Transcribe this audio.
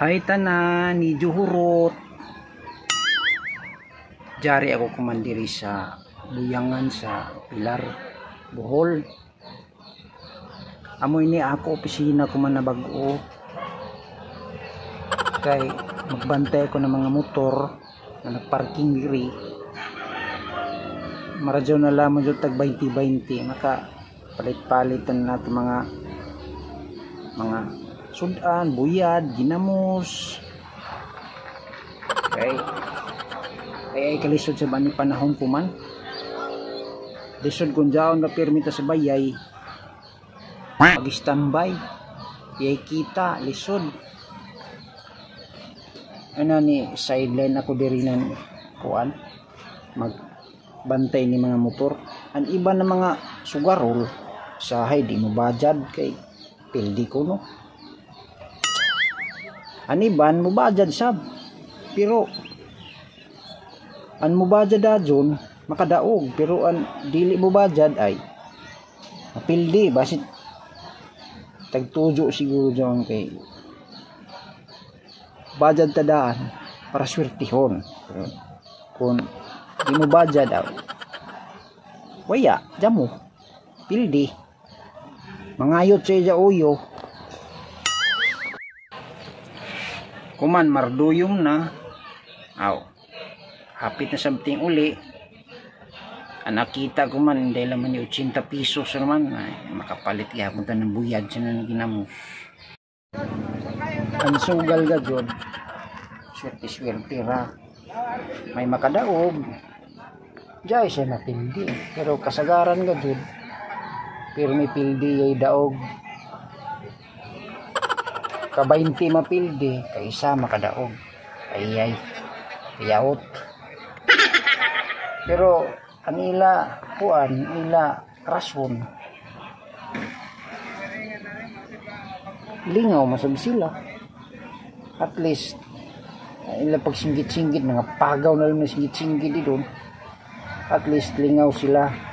Hay tanan, ni Juhurot. Jari ako kumandiri sa buyangan sa Pilar, Bohol. Amoy ni ako opisina ko man na bago. Kay magbantay ko ng mga motor na nagparking diri. Maradyo na lamang dyan tag 20-20. Maka palit-palitan natin mga mga sudan, buyad, ginamos. Okay. Ay ay kalisod sa bani panahon ko man. Lisod kung jaon na permita sa bayay. Mag-standby. Yay kita, lisod. Ano ni sideline ako diri ng kuan. Magbantay ni mga motor. Ang iba na mga sugarol sa hay mo budget kay pildi ko no. Ang iban mo budget sab. Pero an budget dajon makadaog pero an dili budget ay mapildi basit tagtujo siguro dyan kay budget tadaan para swertihon. Kung di mo budget daw waya jamo pildi. Mangayot sa iya uyo kuman marduyom na. Aw. Hapit na something uli. Ang nakita ko man dahil naman yung 80 pesos naman. Ay, makapalit yapon ta ng buyad siya na ginamos. Ang sugal ga jod swerte swerte ra. May makadaog. Jay siya mapildi pero kasagaran ga jod pero may pildi ay daog ka 20 mapildi ka isa makadaog. Ay ay yaot. Pero ang ila kuan ila rason lingaw masab sila. At least ila pag singgit-singgit mga pagaw na rin na singgit-singgit doon at least lingaw sila